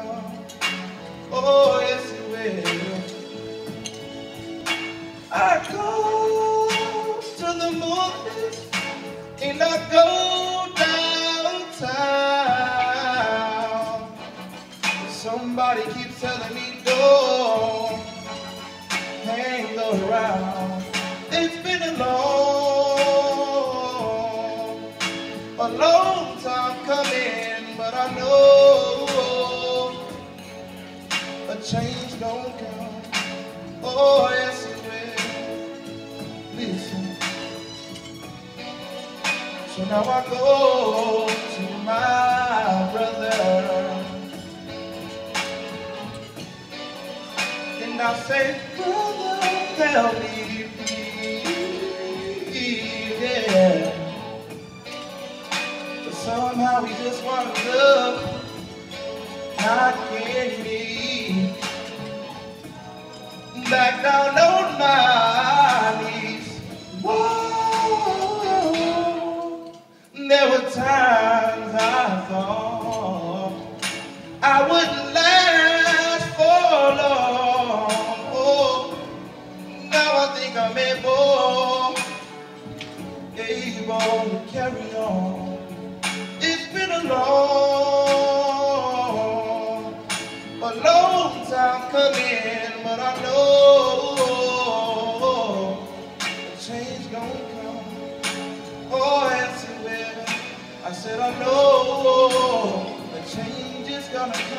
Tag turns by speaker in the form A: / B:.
A: Oh, yes, it will. I go to the movies and I go downtown. Somebody keeps telling me don't hang around. It's been a long, a long time coming, but I know don't come. Oh, yes, it will. Listen. So now I go to my brother. And I say, brother, help me, please, yeah. But somehow we just wants love, not getting me back down on my knees. Whoa, there were times I thought I wouldn't last for long. Oh, now I think I'm able, able to carry on. It's been a long, a long time coming but I know the change gonna come. Oh, and see I said I know the change is gonna come.